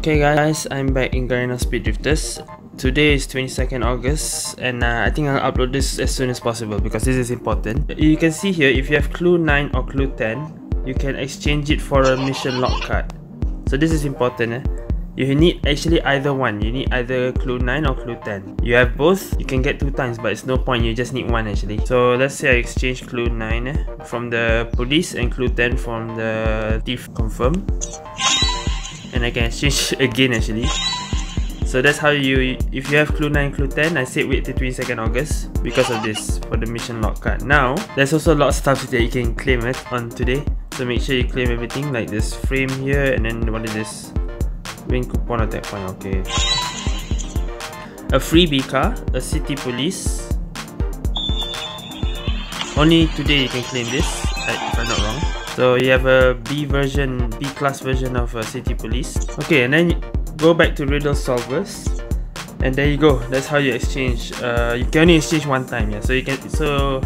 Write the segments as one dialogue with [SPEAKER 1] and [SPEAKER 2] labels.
[SPEAKER 1] Okay guys, I'm back in Garena Speed Drifters. Today is 22nd August and uh, I think I'll upload this as soon as possible because this is important. You can see here if you have clue 9 or clue 10, you can exchange it for a mission log card. So this is important eh? You need actually either one. You need either clue 9 or clue 10. You have both, you can get two times but it's no point, you just need one actually. So let's say I exchange clue 9 eh, from the police and clue 10 from the thief confirm and I can exchange again actually. So that's how you if you have clue 9 clue 10 I said wait till 22nd August because of this for the mission log card. Now there's also a lot of stuff that you can claim it on today. So make sure you claim everything like this frame here and then what is this? Win coupon attack point okay. A freebie car a city police. Only today you can claim this if I'm not wrong so you have a B version, B class version of uh, City Police. Okay, and then go back to Riddle Solvers, and there you go. That's how you exchange. Uh, you can only exchange one time, yeah. So you can so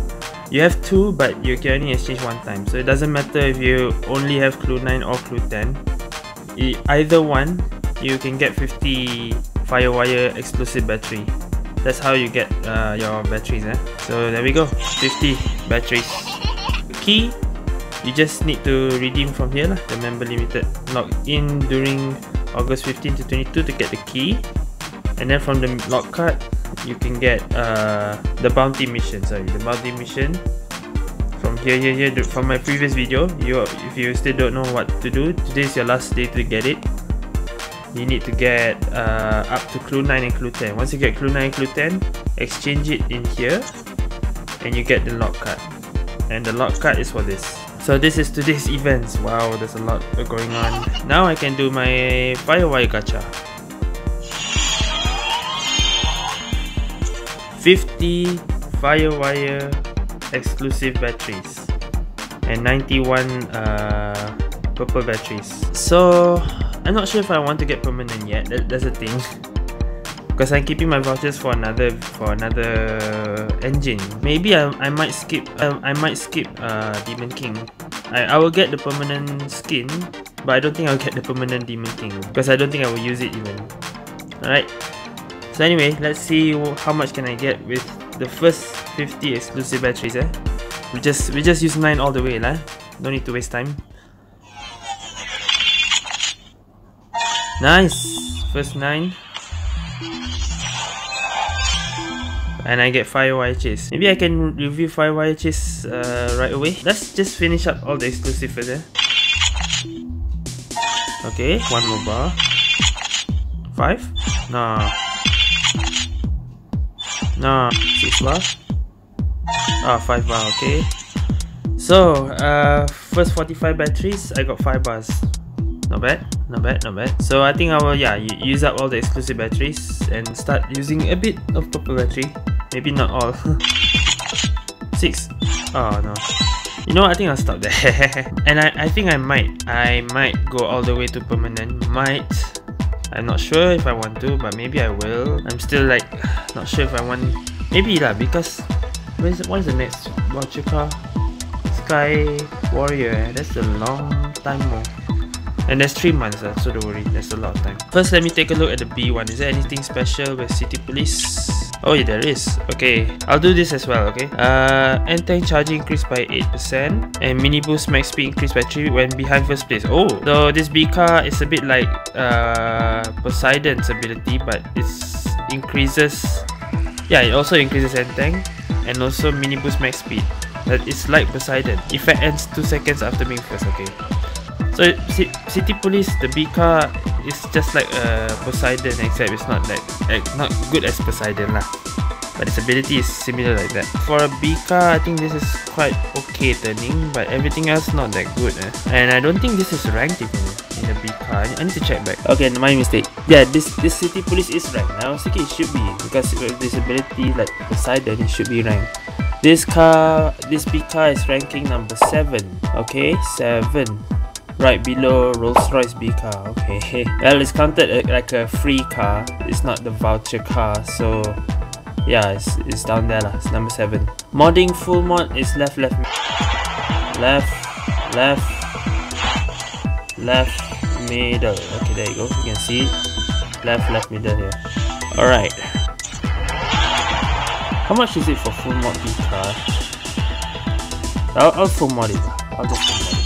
[SPEAKER 1] you have two, but you can only exchange one time. So it doesn't matter if you only have Clue 9 or Clue 10. Either one, you can get 50 Firewire explosive battery. That's how you get uh, your batteries. Eh? So there we go, 50 batteries. Key you just need to redeem from here lah the member limited. Log in during August 15 to 22 to get the key. And then from the log card you can get uh, the bounty mission sorry the bounty mission. From here here here from my previous video you if you still don't know what to do today is your last day to get it. You need to get uh, up to clue 9 and clue 10 once you get clue 9 and clue 10 exchange it in here and you get the log card. And the log card is for this so this is today's events. Wow, there's a lot going on. Now I can do my Firewire gacha. 50 Firewire exclusive batteries and 91 uh, purple batteries. So I'm not sure if I want to get permanent yet. That, that's the thing. because I'm keeping my vouchers for another for another engine. Maybe I, I might skip I, I might skip uh, Demon King. I, I will get the permanent skin, but I don't think I'll get the permanent Demon King because I don't think I will use it even. Alright. So anyway, let's see how much can I get with the first 50 exclusive batteries. Eh? We just we just use 9 all the way lah. No need to waste time. Nice! First 9. And I get Firewire Chase. Maybe I can review Firewire Chase uh, right away. Let's just finish up all the exclusive first. Eh? Okay, one more bar. Five? Nah. No, six bar. Ah, five bar, okay. So, uh, first 45 batteries, I got 5 bars. Not bad, not bad, not bad. So I think I will, yeah, use up all the exclusive batteries and start using a bit of purple battery. Maybe not all. Six. Oh no. You know, I think I'll stop there. and I, I think I might. I might go all the way to permanent. Might. I'm not sure if I want to, but maybe I will. I'm still like, not sure if I want. Maybe lah, because where's what is the next voucher car? Sky Warrior. That's a long time more. And there's 3 months, uh, so don't worry, there's a lot of time. First, let me take a look at the B one. Is there anything special with City Police? Oh yeah, there is. Okay, I'll do this as well, okay? Uh, N-Tank charging increased by 8% and mini boost max speed increased by 3 when behind first place. Oh, so this B car is a bit like uh, Poseidon's ability, but it increases... Yeah, it also increases N-Tank and also mini boost max speed. That it's like Poseidon. Effect ends 2 seconds after being first, okay? So City Police, the B car it's just like a Poseidon except it's not like, like not good as Poseidon lah. But its ability is similar like that. For a Bika, I think this is quite okay turning, but everything else not that good. Eh? And I don't think this is ranked even in the Bika. I need to check back. Okay, my mistake. Yeah, this this city police is ranked. I was thinking it should be because with this ability like Poseidon, it should be ranked. This car, this Bika is ranking number seven. Okay, seven right below Rolls Royce B car. Okay, well, it's counted like a free car. It's not the voucher car, so yeah, it's, it's down there lah. It's number seven. Modding full mod is left, left, left, left, left, middle. Okay, there you go. You can see left, left, middle here. Alright. How much is it for full mod B car? I'll, I'll full mod it. I'll just full mod it.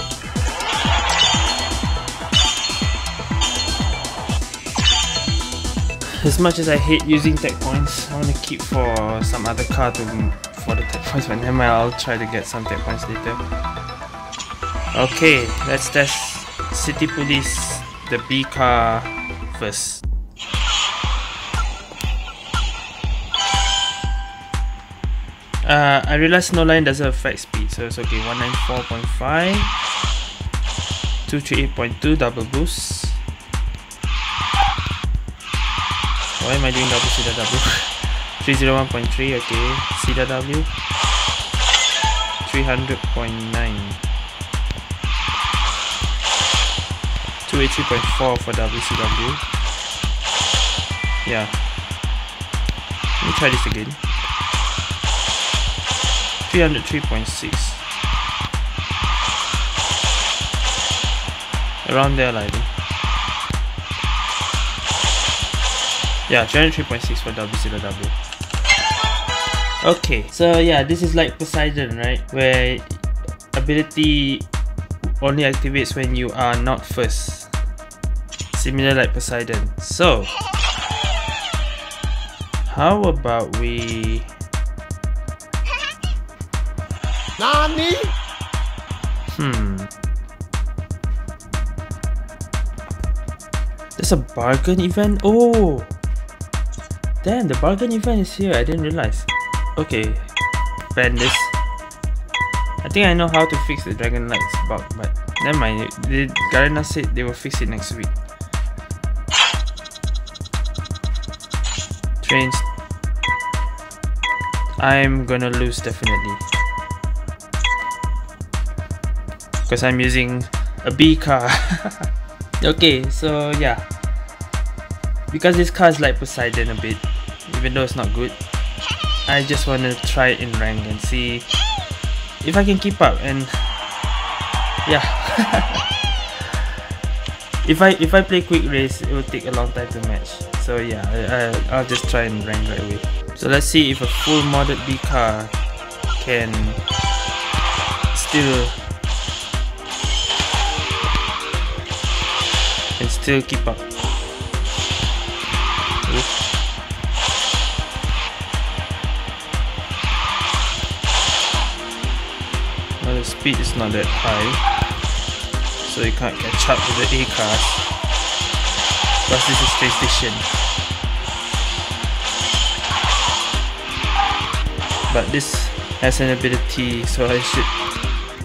[SPEAKER 1] As much as I hate using tech points, I want to keep for some other car to for the tech points, but never mind, I'll try to get some tech points later. Okay, let's test City Police, the B car first. Uh, I realize no line doesn't affect speed, so it's okay. 194.5, 238.2 double boost. Why am I doing double CW? 301.3, okay. CW. 300.9. 283.4 for WCW. Yeah. Let me try this again. 303.6. Around there, like. Yeah, 303.6 for WCW. Okay, so yeah, this is like Poseidon, right? Where ability only activates when you are not first. Similar like Poseidon. So, how about we...
[SPEAKER 2] Nani?
[SPEAKER 1] Hmm. There's a bargain event? Oh! Damn, the bargain event is here. I didn't realize. Okay. Ban this. I think I know how to fix the Dragon Lights bug, but never mind. The Garena said they will fix it next week. Trains. I'm gonna lose definitely. Because I'm using a B car. okay, so yeah. Because this car is like Poseidon a bit, even though it's not good. I just want to try it in rank and see if I can keep up and yeah. If I if I play quick race it will take a long time to match. So yeah I, I, will just try and rank right away. So let's see if a full modded B car can still can still keep up the speed is not that high so you can't catch up with the A-Class plus this is PlayStation but this has an ability so I should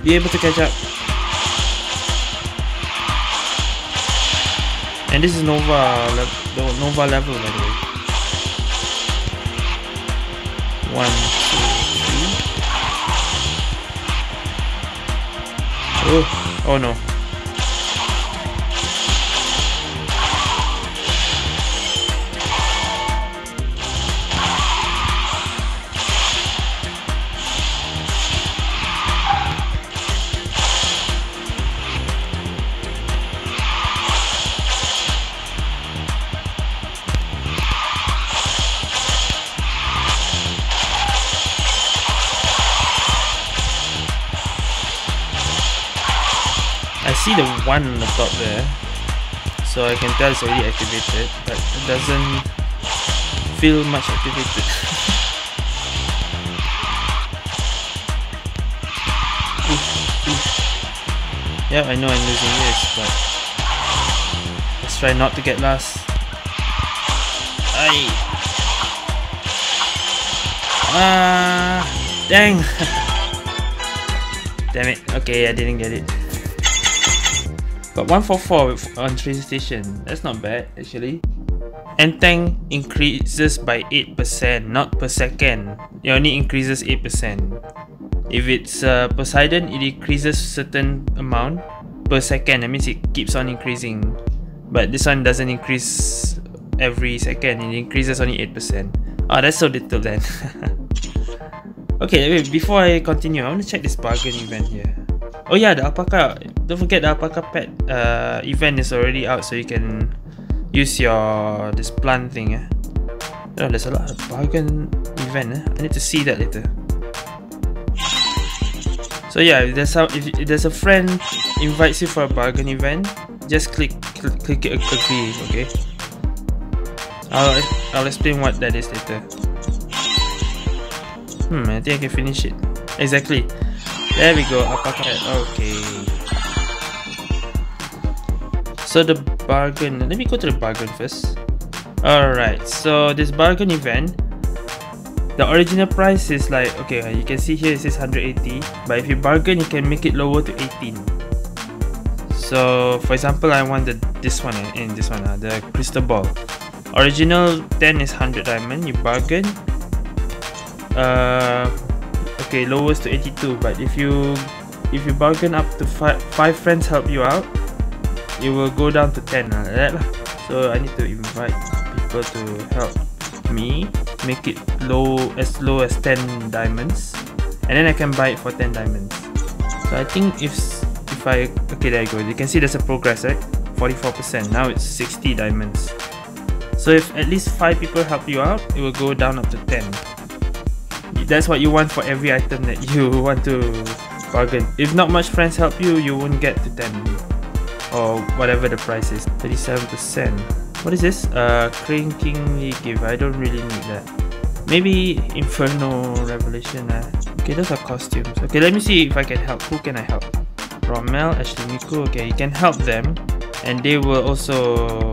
[SPEAKER 1] be able to catch up. And this is Nova, Nova level by the way. 1 Uf, ¿O no? See the one on the top there so I can tell it's already activated but it doesn't feel much activated yeah I know I'm losing this but let's try not to get lost. Aye. Ah, dang. Damn it. Okay, I didn't get it. Got 144 on train station. That's not bad actually. N-Tank increases by 8%, not per second. It only increases 8%. If it's uh, Poseidon, it increases certain amount per second. That means it keeps on increasing. But this one doesn't increase every second. It increases only 8%. Oh, that's so little then. okay, wait, before I continue, I want to check this bargain event here. Oh yeah, the alpaca don't forget the alpaca pet uh, event is already out so you can use your this plant thing eh. Oh, there's a lot of bargain event eh? I need to see that later. So yeah if there's a, if, there's a friend invites you for a bargain event just click cl click agree okay? I'll, I'll explain what that is later. Hmm I think I can finish it. Exactly. There we go alpaca pet okay so the bargain let me go to the bargain first. Alright so this bargain event the original price is like okay you can see here it says 180 but if you bargain you can make it lower to 18 so for example I want the this one in eh, this one uh, the crystal ball. Original 10 is 100 diamond you bargain. Uh okay lowest to 82 but if you if you bargain up to five five friends help you out it will go down to 10 uh, like that so I need to invite people to help me make it low as low as 10 diamonds. And then I can buy it for 10 diamonds. So I think if if I okay there you go. You can see there's a progress right? 44% now it's 60 diamonds. So if at least 5 people help you out it will go down up to 10 that's what you want for every item that you want to bargain. If not much friends help you you won't get to 10 or whatever the price is 37% what is this? Uh, Crane Give. I don't really need that. Maybe Inferno Revelation. Uh. Okay, those are costumes. Okay, let me see if I can help. Who can I help? Rommel, Ashley Miku. Okay, you can help them. And they will also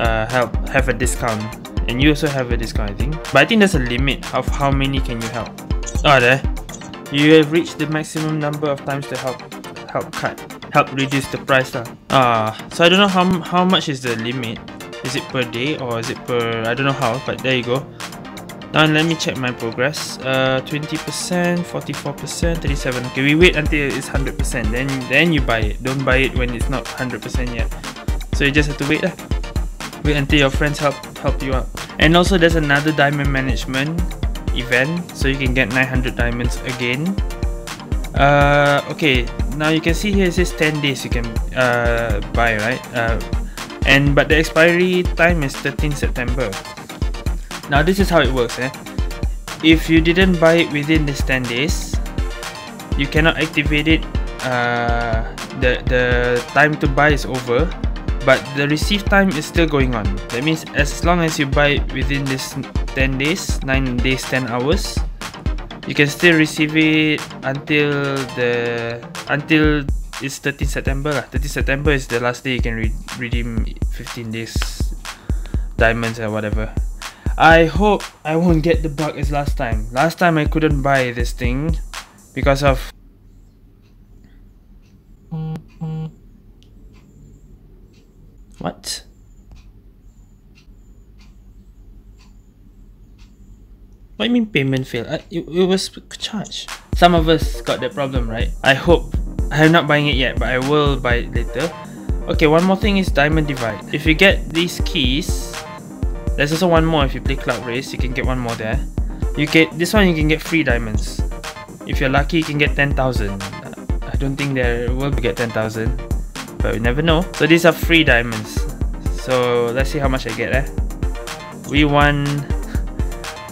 [SPEAKER 1] uh, help have a discount. And you also have a discount, I think. But I think there's a limit of how many can you help. Oh, there. You have reached the maximum number of times to help help cut help reduce the price lah. Ah, so I don't know how how much is the limit. Is it per day or is it per I don't know how, but there you go. Now let me check my progress. Uh, 20%, 44%, 37. Okay, we wait until it's 100%. Then then you buy it. Don't buy it when it's not 100% yet. So you just have to wait lah. Wait until your friends help help you out. And also there's another diamond management event, so you can get 900 diamonds again. Uh, okay, now you can see here it says 10 days you can uh, buy right? Uh, and but the expiry time is 13 September. Now this is how it works eh? if you didn't buy it within this 10 days you cannot activate it uh, the the time to buy is over but the receive time is still going on. That means as long as you buy it within this 10 days 9 days 10 hours you can still receive it until the until it's 13 September lah. 13 September is the last day you can re redeem 15 days diamonds or whatever. I hope I won't get the bug as last time. Last time I couldn't buy this thing because of What? What do you mean payment failed? Uh, it, it was charged. Some of us got that problem, right? I hope. I'm not buying it yet, but I will buy it later. Okay, one more thing is Diamond Divide. If you get these keys, there's also one more if you play Cloud Race, you can get one more there. You get This one you can get free diamonds. If you're lucky, you can get 10,000. I don't think there will get 10,000, but we never know. So these are free diamonds. So let's see how much I get eh. We won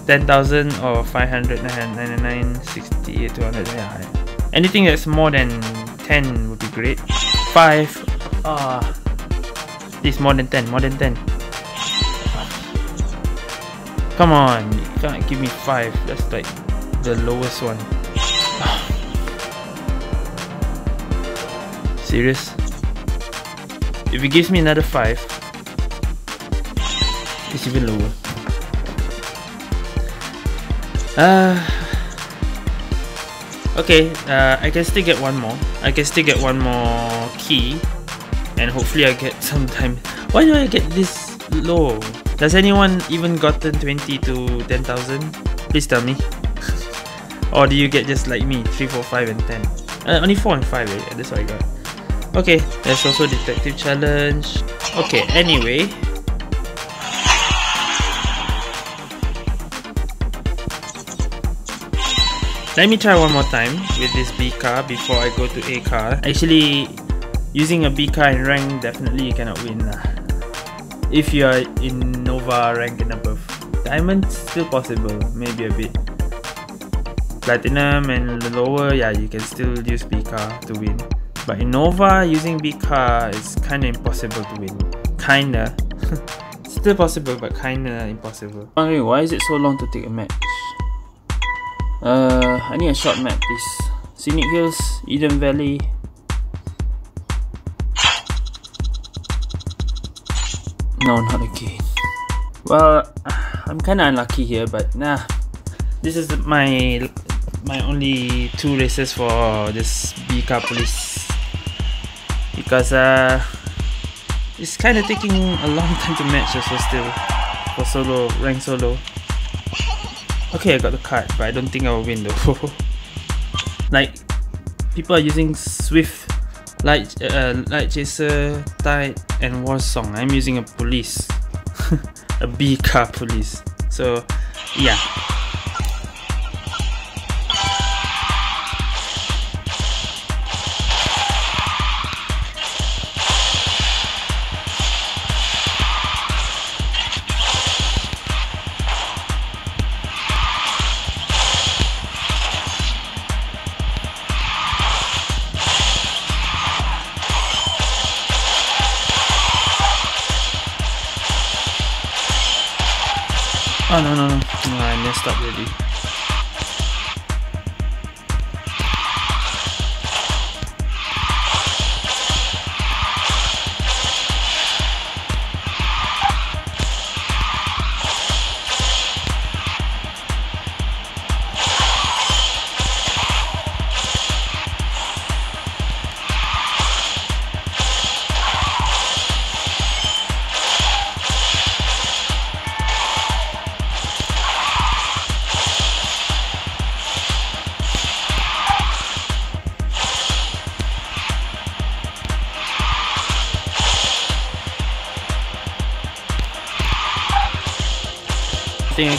[SPEAKER 1] 10,000 or 599, 68, 200. Yeah. Anything that's more than 10 would be great. 5. Ah. This more than 10, more than 10. Come on, you can't give me 5. That's like the lowest one. Serious? If it gives me another 5, it's even lower. Uh, okay, uh, I can still get one more. I can still get one more key. And hopefully I get some time. Why do I get this low? Does anyone even gotten 20 to 10,000? Please tell me. or do you get just like me, 3, 4, 5 and 10? Uh, only 4 and 5, eh? that's what I got. Okay, there's also detective challenge. Okay, anyway, let me try one more time with this B car before I go to A car. Actually, using a B car in rank, definitely you cannot win. If you are in Nova rank and above. Diamond, still possible, maybe a bit. Platinum and lower, yeah, you can still use B car to win. But in Nova, using B car is kinda impossible to win. Kinda. Still possible, but kinda impossible. Wondering why is it so long to take a match? Uh, I need a short map, please. Scenic Hills, Eden Valley. No, not again. Well, I'm kinda unlucky here, but nah. This is my my only two races for this B car police because uh it's kind of taking a long time to match also still for solo, rank solo. Okay, I got the card, but I don't think I will win though. like, people are using Swift, Light, uh, Light Chaser, Tide, and War Song. I'm using a police, a B car police. So, yeah.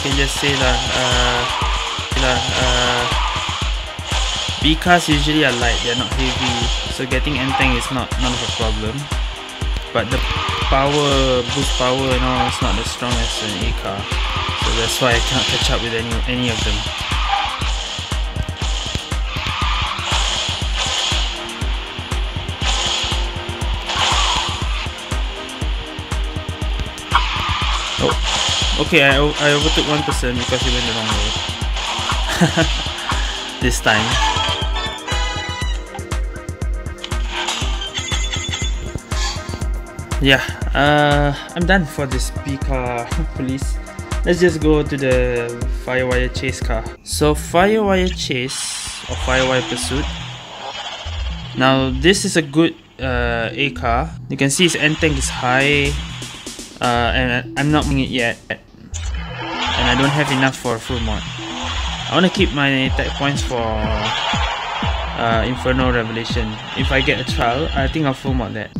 [SPEAKER 1] Can just say lah, uh, lah, uh, B cars usually are light, they're not heavy, so getting N tank is not of a problem. But the power, boost power and all, is not as strong as an A car, so that's why I can't catch up with any any of them. Okay, I, I overtook one person because he went the wrong way. this time. Yeah, uh, I'm done for this B car police. Let's just go to the Firewire Chase car. So Firewire Chase or Firewire Pursuit. Now this is a good uh, A car. You can see its N-Tank is high uh, and I'm not doing it yet and I don't have enough for a full mod. I want to keep my tech points for uh, Inferno Revelation. If I get a trial, I think I'll full mod that.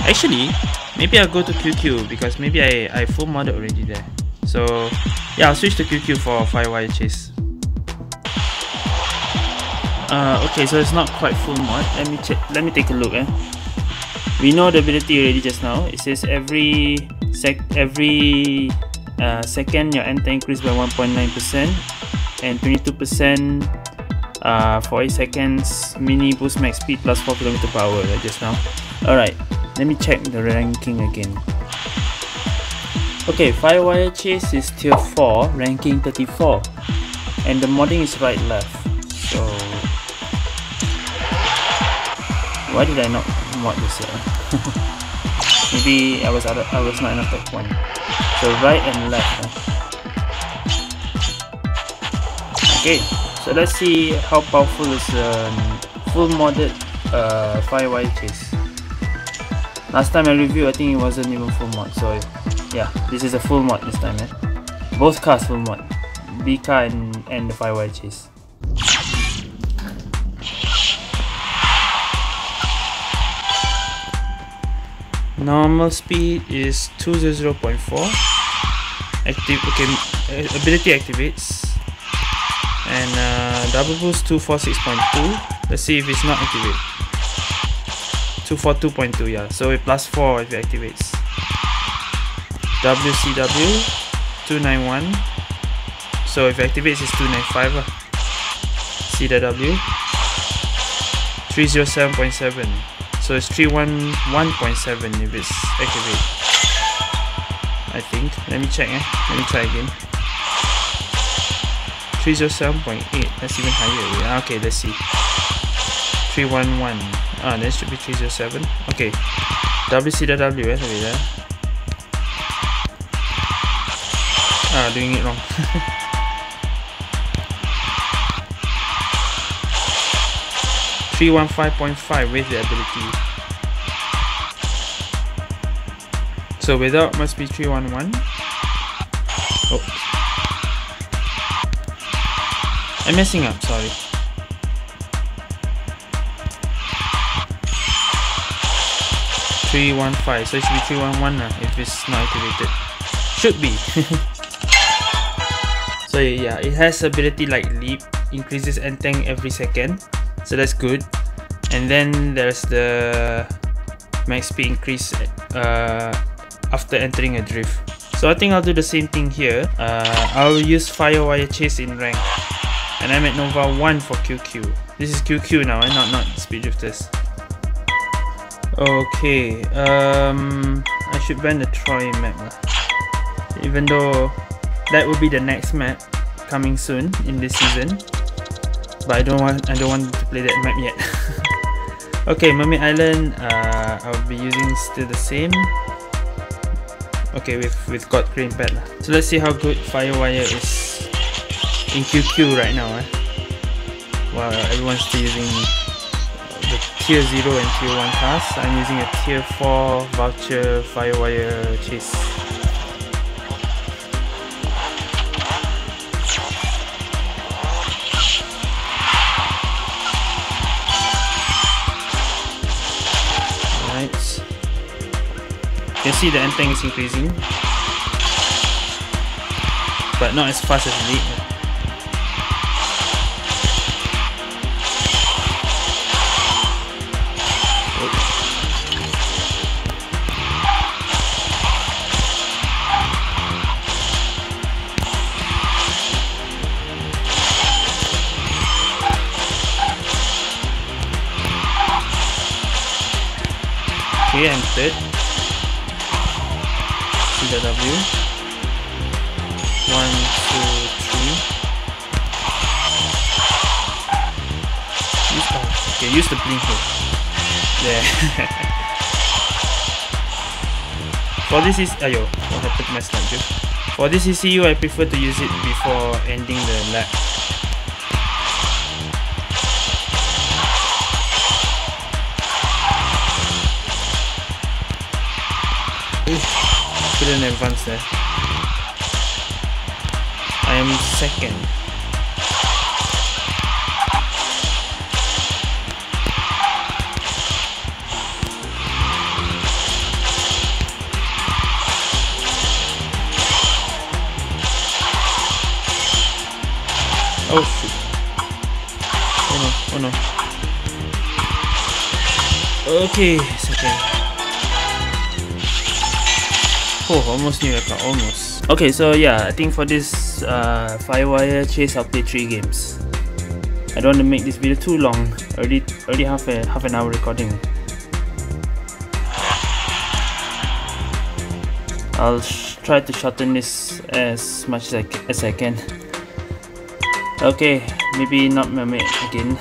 [SPEAKER 1] Actually, maybe I'll go to QQ because maybe I, I full modded already there. So yeah, I'll switch to QQ for Firewire Chase. Uh, okay, so it's not quite full mod. Let me check. Let me take a look. Eh? We know the ability already just now. It says every sec every uh, second your enter increased by 1.9% and 22% uh, for 8 seconds mini boost max speed plus 4 km per hour like just now. Alright let me check the ranking again. Okay firewire chase is tier 4 ranking 34 and the modding is right left. So why did I not mod this here maybe I was out of, I was not enough top one so right and left. Okay so let's see how powerful is um, full modded uh, firewire chase last time I reviewed I think it wasn't even full mod so yeah this is a full mod this time eh? both cars full mod B car and, and the firewire chase. Normal speed is 200.4 active okay uh, ability activates. And uh, double boost 246.2 let's see if it's not activated 242.2 yeah. So it plus 4 if it activates. WCW 291 so if it activates it's 295 uh. CW 307.7 so it's 311.7 if it's activated I think. Let me check eh? let me try again. 307.8 that's even higher okay let's see. 311 ah that should be 307 okay. WCW eh? Sorry ah doing it wrong. Three one five point five with the ability. So without must be three one one. Oh. I'm messing up, sorry. Three one five, so it should be three one one now if it's not activated. Should be. so yeah, it has ability like leap, increases N-Tank every second, so that's good. And then there's the max speed increase uh, after entering a drift. So I think I'll do the same thing here. Uh, I'll use Firewire Chase in rank and I'm at Nova 1 for QQ. This is QQ now, and eh? not, not Speed Drifters. Okay, um, I should ban the Troy map. Lah. Even though that will be the next map coming soon in this season. But I don't want I don't want to play that map yet. okay, Mermaid Island, uh, I'll be using still the same. Okay, with with God Crane Pad. So let's see how good Firewire is in QQ right now eh? while everyone's still using the tier 0 and tier 1 cars I'm using a tier 4 voucher firewire chase see the end is increasing but not as fast as lead Okay, I'm third. CW. One, two, three. Use, okay, use the blink here. Yeah. For this is ayo, what happened to my slide? For this ECU, I prefer to use it before ending the lap. Couldn't advance there. I am second. Oh shoot. Oh no, oh no. Okay, Oh, almost new account, almost. Okay, so yeah, I think for this uh, Firewire chase, I'll play three games. I don't want to make this video too long. Already, already half a half an hour recording. I'll try to shorten this as much as I, as I can. Okay, maybe not Mermaid again.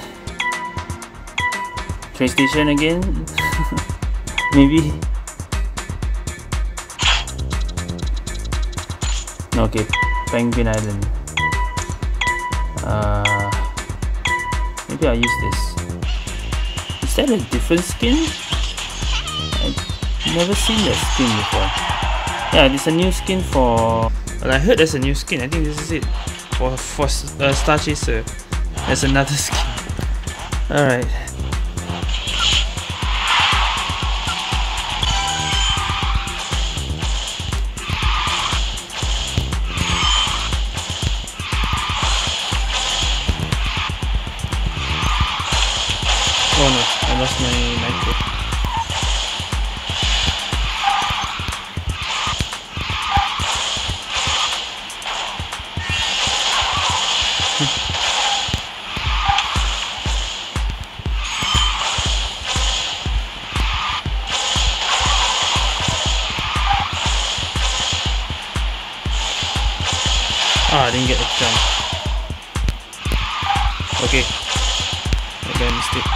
[SPEAKER 1] Train station again? maybe. Okay, Penguin Island. Uh, maybe I'll use this. Is that a different skin? I've never seen that skin before. Yeah, there's a new skin for... Well, I heard there's a new skin. I think this is it. For, for uh, Star Chaser. There's another skin. Alright. Jump. Okay. I made a mistake.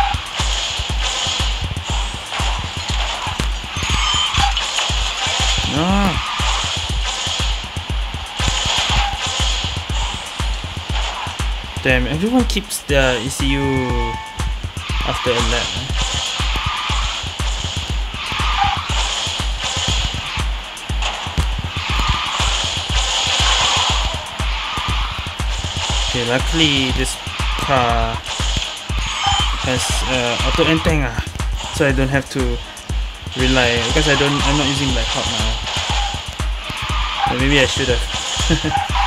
[SPEAKER 1] Ah. Damn, everyone keeps the ECU after a lap. Luckily this car has uh, auto N-Tank ah, so I don't have to rely because I don't I'm not using Black Hawk now. But maybe I should have.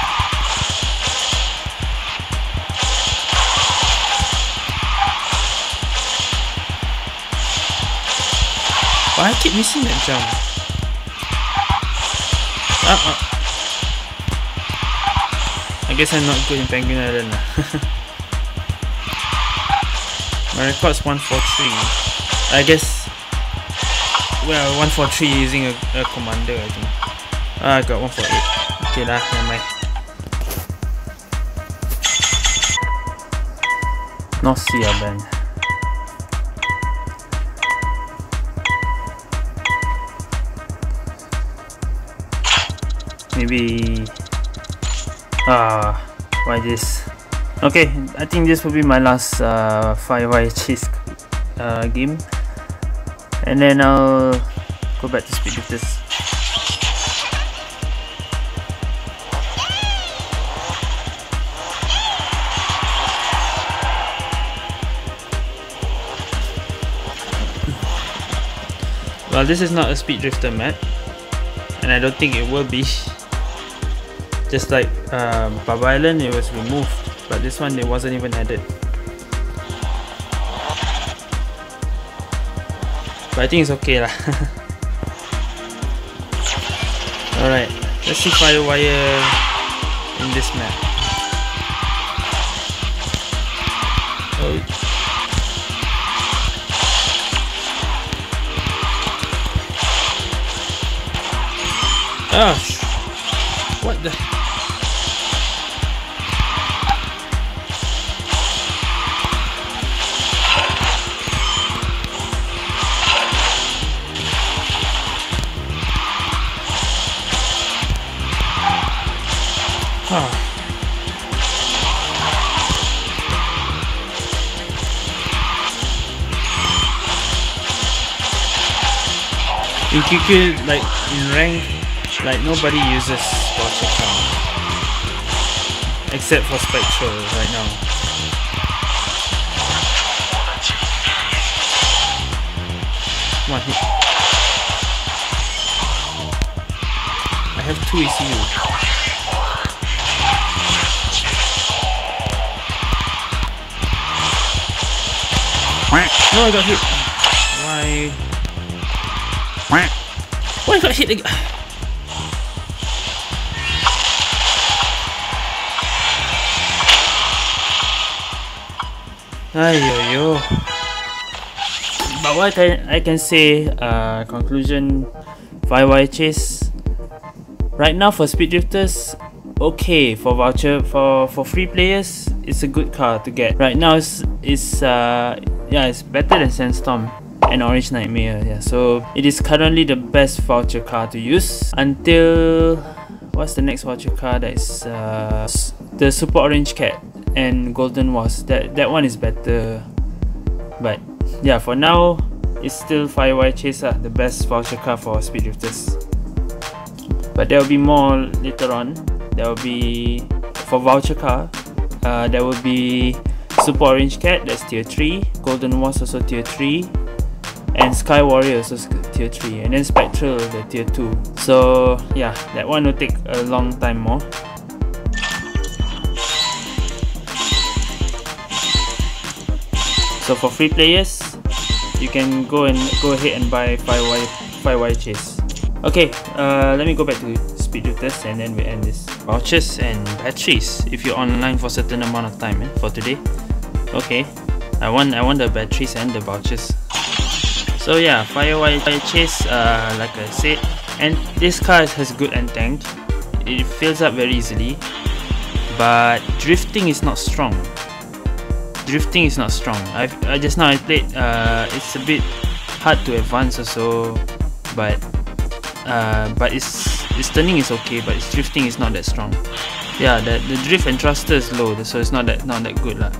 [SPEAKER 1] Why I keep missing that jump? Ah, ah. I guess I'm not good in Penguin Island. My record's 143. I guess well 143 using a, a commander I think. Ah, I got 148. Okay lah, never mind. Nossi abang. Maybe Ah, why this? Okay, I think this will be my last uh, Firewire Chase uh, game. And then I'll go back to speed with this. Well, this is not a speed drifter map, and I don't think it will be. Just like um, Island, it was removed, but this one it wasn't even added. But I think it's okay lah. Alright, let's see Firewire in this map. Oh. Oh, what the? In QQ, like in rank, like nobody uses Vulture Crown. Except for Spectral right now. Come on, hit. I have two ECU. No, I got hit. Why? Why did I hit again? Ayoyo. But what I, I can say, uh, conclusion, Firewire Chase. Right now for Speed Drifters, okay. For voucher, for, for free players, it's a good car to get. Right now, it's, it's uh, yeah, it's better than Sandstorm and Orange Nightmare. Yeah, so it is currently the best voucher car to use until what's the next voucher car that is uh, the Super Orange Cat and Golden Was. That that one is better, but yeah, for now it's still Firewire Chase ah, the best voucher car for Speed Drifters. But there will be more later on. There will be for voucher car. Uh, there will be Super Orange Cat, that's tier 3. Golden Was also tier 3. And Sky Warrior also tier 3. And then Spectral, the tier 2. So, yeah, that one will take a long time more. So, for free players, you can go and go ahead and buy Firewire Firewire Chase. Okay, uh, let me go back to speed test and then we end this. Vouchers and batteries if you're online for certain amount of time eh, for today. Okay, I want I want the batteries and the vouchers. So yeah, Firewire Chase, uh, like I said, and this car has good N-Tank. It fills up very easily, but drifting is not strong drifting is not strong. I've I just now I played. Uh, it's a bit hard to advance also, but uh, but its its turning is okay, but its drifting is not that strong. Yeah, the the drift and thruster is low, so it's not that not that good lah.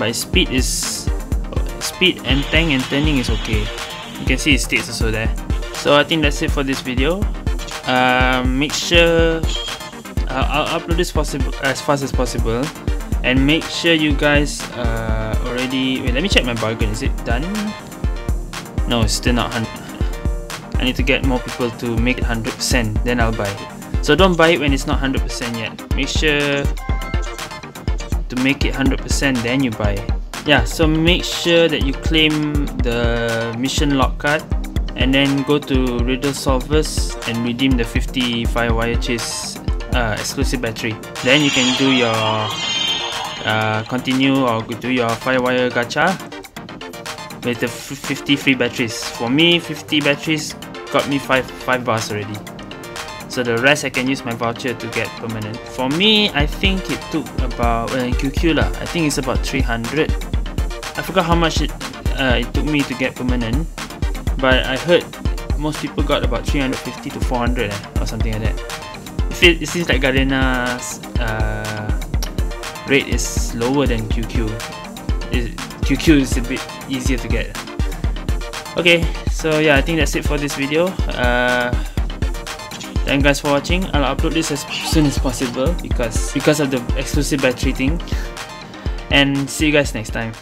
[SPEAKER 1] But speed is speed and tank and turning is okay. You can see it states also there. So I think that's it for this video. Uh, make sure uh, I'll upload this possible as fast as possible. And make sure you guys uh, already wait let me check my bargain. Is it done? No it's still not 100 I need to get more people to make it 100% then I'll buy it. So don't buy it when it's not 100% yet. Make sure to make it 100% then you buy it yeah so make sure that you claim the mission log card and then go to riddle solvers and redeem the 50 firewire chase uh, exclusive battery. Then you can do your uh, continue or do your firewire gacha with the 50 free batteries. For me 50 batteries got me 5 5 bars already. So the rest I can use my voucher to get permanent. For me I think it took about uh, QQ lah. I think it's about 300 I forgot how much it, uh, it took me to get permanent but I heard most people got about 350 to 400 eh, or something like that it, it seems like Garena's uh, rate is lower than QQ. It, QQ is a bit easier to get. Okay, so yeah, I think that's it for this video. Uh, thank you guys for watching. I'll upload this as soon as possible because because of the exclusive battery thing. And see you guys next time.